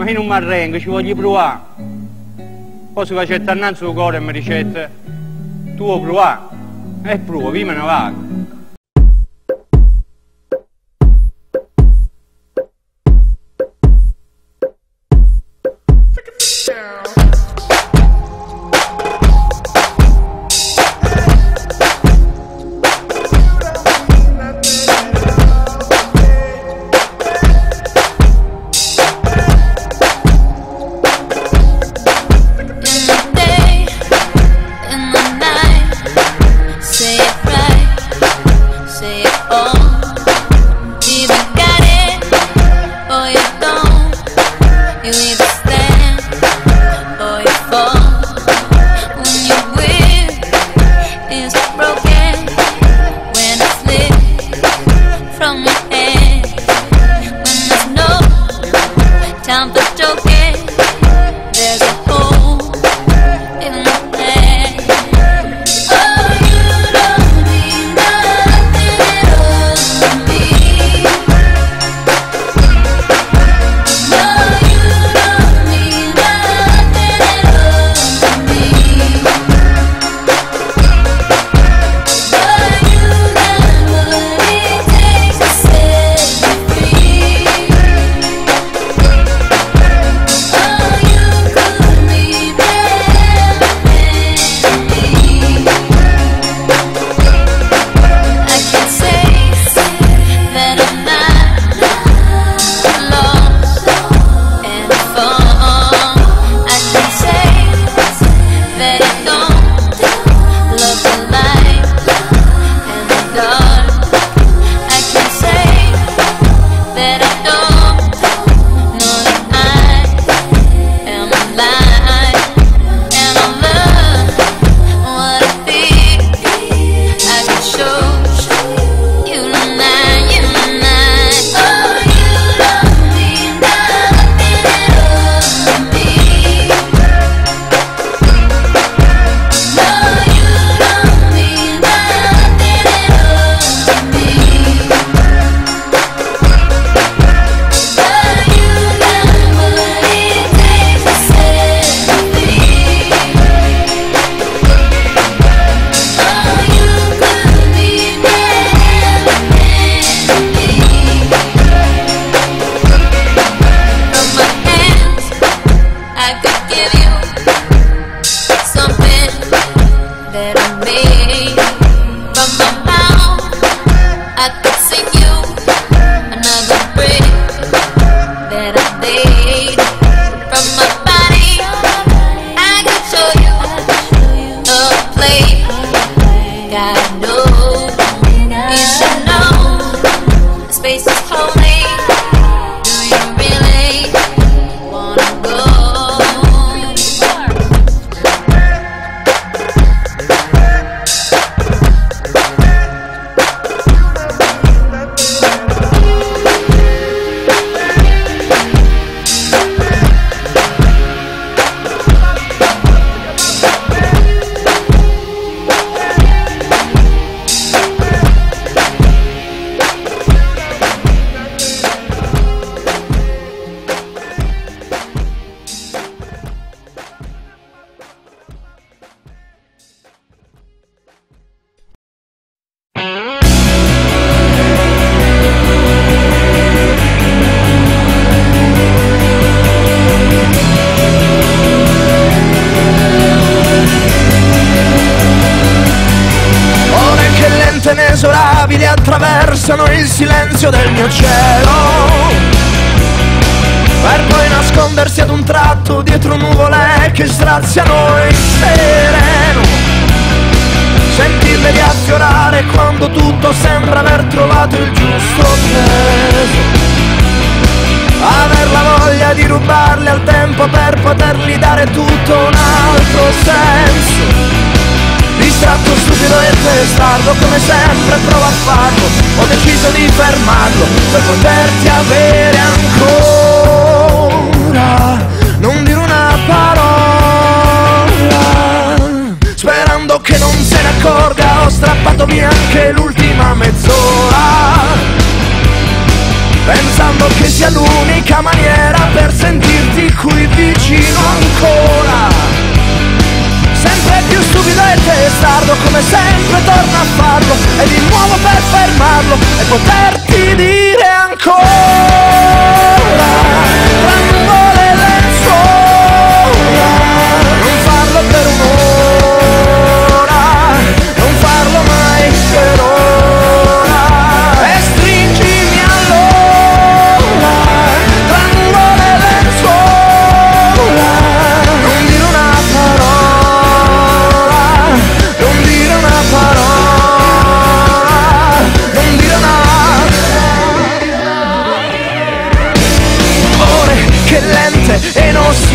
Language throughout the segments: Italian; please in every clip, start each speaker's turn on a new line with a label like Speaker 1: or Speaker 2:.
Speaker 1: ma io non mi arrengo, ci voglio provare. Poi si faceva innanzi il cuore e mi diceva, tu vuoi provare? E provo, prima ne vado.
Speaker 2: from silenzio del mio cielo. Per poi nascondersi ad un tratto dietro nuvole che straziano il sereno. Sentirle riaffiorare quando tutto sembra aver trovato il giusto peso. Aver la voglia di rubarle al tempo per potergli dare tutto un altro senso Distratto, stupido e testardo come sempre provo a farlo. Ho deciso di fermarlo per poterti avere ancora. Non dire una parola Sperando che non se ne accorga. Ho strappato via anche l'ultima mezz'ora Pensando che sia l'unica maniera
Speaker 3: E di nuovo per fermarlo e poterti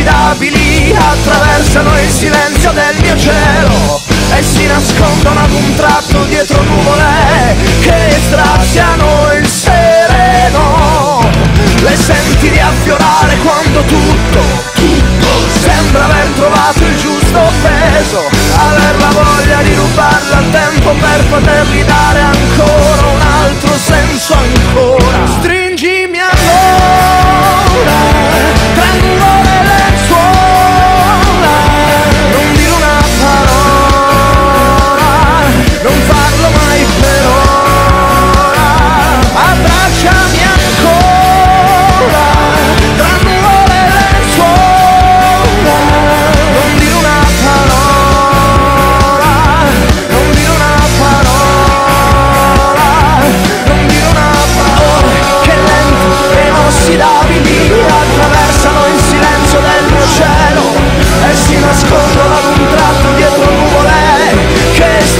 Speaker 3: inossidabili attraversano il silenzio del mio cielo e si nascondono ad un tratto dietro nuvole che straziano il sereno. Le senti riaffiorare quando tutto, tutto sembra aver trovato il giusto peso, aver la voglia di rubarle al tempo per potergli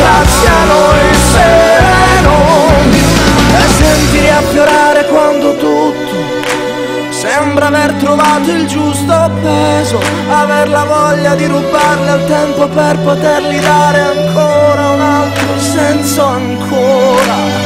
Speaker 3: che straziano il sereno e senti riaffiorare quando tutto Sembra aver trovato il giusto peso, aver la voglia di rubarle al tempo per potergli dare ancora un altro senso ancora.